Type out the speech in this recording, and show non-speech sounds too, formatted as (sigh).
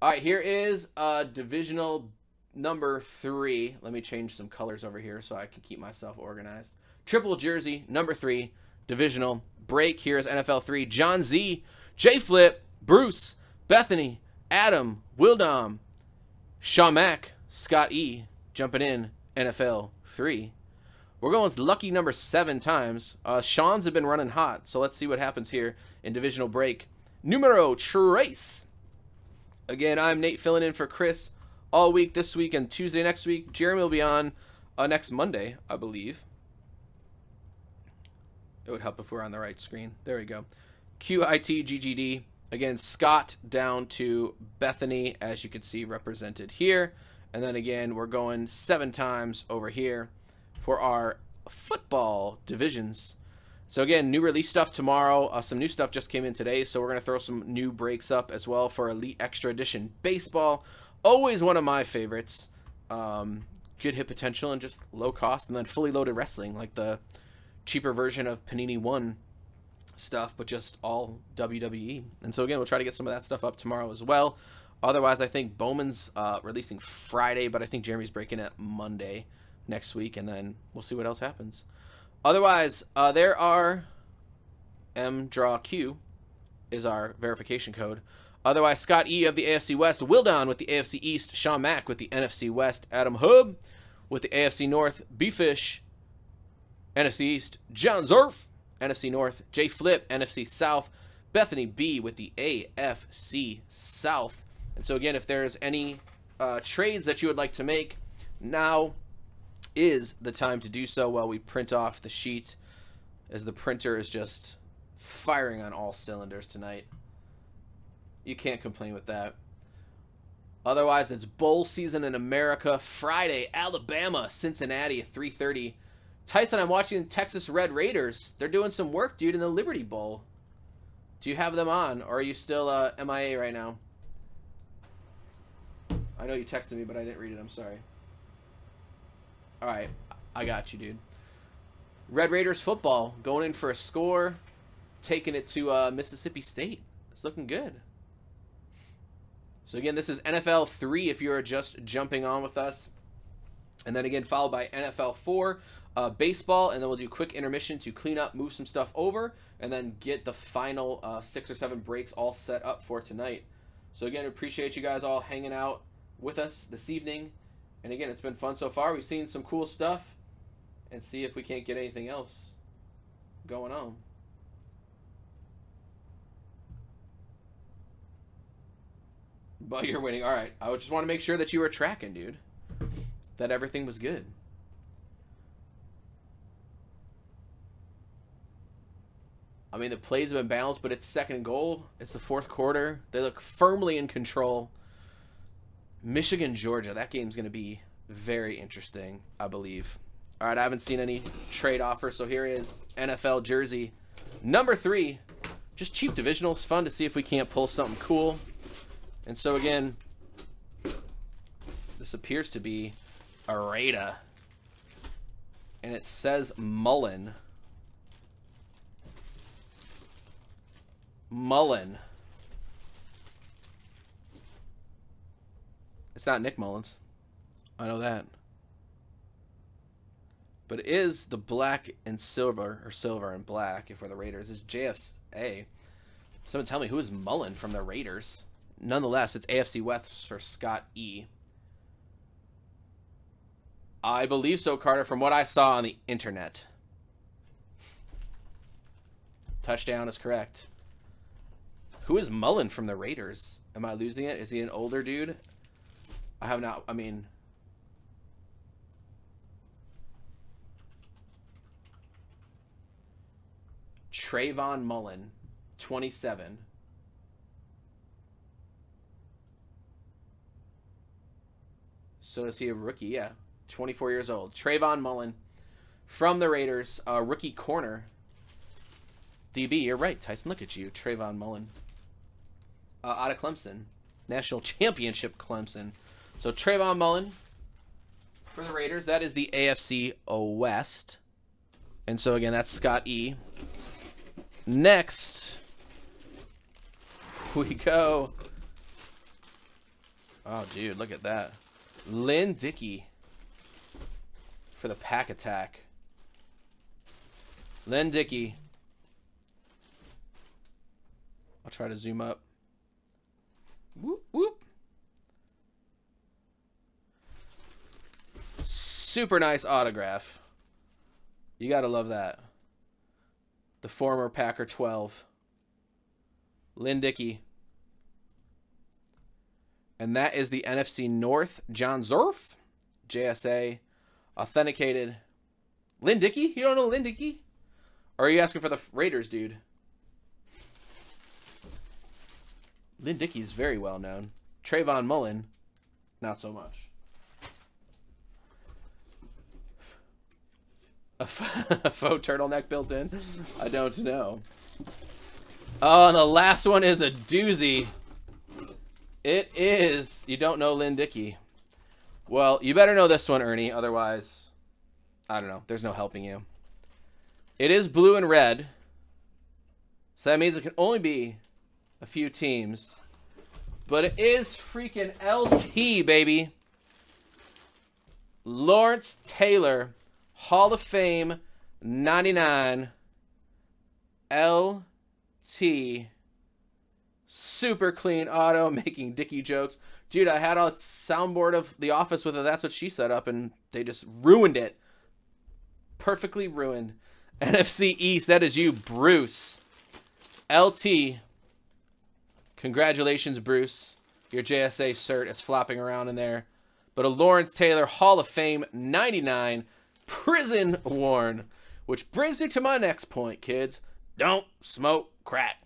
All right, here is uh, divisional number three. Let me change some colors over here so I can keep myself organized. Triple jersey, number three, divisional break. Here is NFL three. John Z, J Flip, Bruce, Bethany, Adam, Wildom, Mack, Scott E, jumping in, NFL three. We're going lucky number seven times. Uh, Sean's have been running hot, so let's see what happens here in divisional break. Numero Trace. Again, I'm Nate filling in for Chris all week this week and Tuesday next week. Jeremy will be on uh, next Monday, I believe. It would help if we're on the right screen. There we go. QITGGD. Again, Scott down to Bethany, as you can see represented here. And then again, we're going seven times over here for our football divisions. So again, new release stuff tomorrow. Uh, some new stuff just came in today, so we're going to throw some new breaks up as well for Elite Extra Edition Baseball. Always one of my favorites. Um, good hit potential and just low cost, and then fully loaded wrestling, like the cheaper version of Panini 1 stuff, but just all WWE. And so again, we'll try to get some of that stuff up tomorrow as well. Otherwise, I think Bowman's uh, releasing Friday, but I think Jeremy's breaking it Monday next week, and then we'll see what else happens. Otherwise, uh, there are M draw Q is our verification code. Otherwise, Scott E of the AFC West, Wildon with the AFC East, Sean Mack with the NFC West, Adam Hub with the AFC North, B-Fish, NFC East, John Zerf, NFC North, J Flip, NFC South, Bethany B with the AFC South. And so again, if there's any uh, trades that you would like to make, now is the time to do so while we print off the sheet as the printer is just firing on all cylinders tonight. You can't complain with that. Otherwise, it's bowl season in America. Friday, Alabama, Cincinnati at 3.30. Tyson, I'm watching Texas Red Raiders. They're doing some work, dude, in the Liberty Bowl. Do you have them on, or are you still uh, MIA right now? I know you texted me, but I didn't read it. I'm sorry. All right, I got you, dude. Red Raiders football going in for a score, taking it to uh, Mississippi State. It's looking good. So again, this is NFL 3 if you're just jumping on with us. And then again, followed by NFL 4, uh, baseball, and then we'll do quick intermission to clean up, move some stuff over, and then get the final uh, six or seven breaks all set up for tonight. So again, appreciate you guys all hanging out with us this evening. And again, it's been fun so far. We've seen some cool stuff, and see if we can't get anything else going on. But you're winning. All right. I just want to make sure that you were tracking, dude. That everything was good. I mean, the plays have been balanced, but it's second goal. It's the fourth quarter. They look firmly in control. Michigan, Georgia. That game's going to be very interesting, I believe. All right, I haven't seen any trade offers, so here is NFL jersey number three. Just cheap divisionals. Fun to see if we can't pull something cool. And so again, this appears to be a Rada. And it says Mullen. Mullen. It's not Nick Mullens. I know that. But it is the black and silver, or silver and black, if we're the Raiders. It's JSA. Someone tell me, who is Mullen from the Raiders? Nonetheless, it's AFC West for Scott E. I believe so, Carter, from what I saw on the internet. Touchdown is correct. Who is Mullen from the Raiders? Am I losing it? Is he an older dude? I have not, I mean... Trayvon Mullen, 27. So is he a rookie? Yeah, 24 years old. Trayvon Mullen from the Raiders, uh, rookie corner. DB, you're right, Tyson. Look at you, Trayvon Mullen. Uh, out of Clemson, national (laughs) championship Clemson. So Trayvon Mullen for the Raiders. That is the AFC West. And so again, that's Scott E. Next, (laughs) we go Oh, dude, look at that. Lynn Dickey for the pack attack. Lynn Dickey. I'll try to zoom up. Super nice autograph. You got to love that. The former Packer 12. Lynn Dickey. And that is the NFC North. John Zerf. JSA. Authenticated. Lynn Dickey? You don't know Lynn Dickey? Or are you asking for the Raiders, dude? Lynn Dickey is very well known. Trayvon Mullen, not so much. (laughs) A, faux turtleneck built in? I don't know. Oh, and the last one is a doozy. It is. You don't know Lynn Dickey. Well, you better know this one, Ernie. Otherwise, I don't know. There's no helping you. It is blue and red. So that means it can only be a few teams. But it is freaking LT, baby. Lawrence Taylor, Hall of Fame, 99. LT. Super clean auto, (laughs) making Dicky jokes. Dude, I had a soundboard of The Office with a That's What She Set up, and they just ruined it. Perfectly ruined. (laughs) NFC East, that is you, Bruce. LT. Congratulations, Bruce. Your JSA cert is flopping around in there. But a Lawrence Taylor Hall of Fame 99 prison worn. Which brings me to my next point, kids. Don't smoke crack.